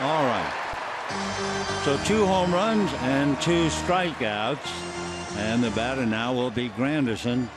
All right. So two home runs and two strikeouts. And the batter now will be Granderson.